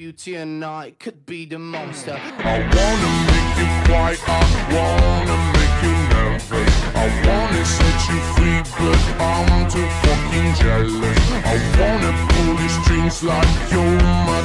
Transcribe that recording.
Beauty and I could be the monster. I wanna make you quiet, I wanna make you nervous. I wanna set you free, but I'm too fucking jealous. I wanna pull your strings like you're my